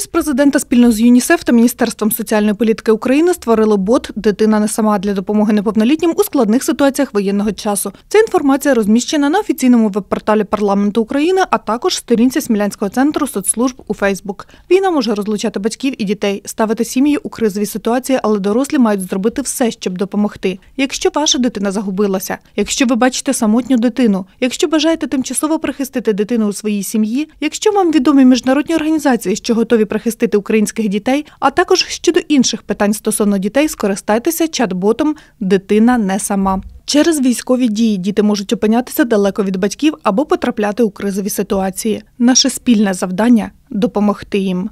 президента спільно з ЮНІСЕФ та Міністерством соціальної політики України створили бот Дитина не сама для допомоги неповнолітнім у складних ситуаціях воєнного часу. Ця інформація розміщена на офіційному веб-порталі парламенту України, а також сторінці Смілянського центру соцслужб у Фейсбук. Війна може розлучати батьків і дітей, ставити сім'ї у кризові ситуації, але дорослі мають зробити все, щоб допомогти. Якщо ваша дитина загубилася, якщо ви бачите самотню дитину, якщо бажаєте тимчасово прихистити дитину у своїй сім'ї, якщо вам відомі міжнародні організації, що готові прихистити українських дітей, а також щодо інших питань стосовно дітей, скористайтеся чат-ботом Дитина не сама. Через військові дії діти можуть опинятися далеко від батьків або потрапляти у кризові ситуації. Наше спільне завдання допомогти їм.